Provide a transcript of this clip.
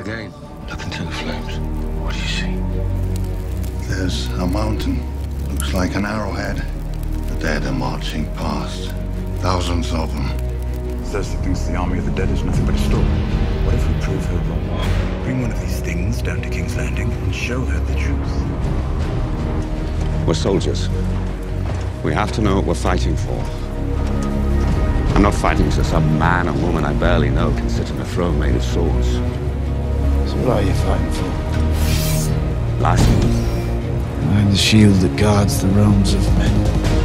again. Look into the flames. What do you see? There's a mountain. Looks like an arrowhead. The dead are marching past. Thousands of them. Cersei thinks the army of the dead is nothing but a story. What if we prove her wrong? Bring one of these things down to King's Landing and show her the truth. We're soldiers. We have to know what we're fighting for. I'm not fighting so some man or woman I barely know can sit on a throne made of swords. What are you fighting for? Life. I'm the shield that guards the realms of men.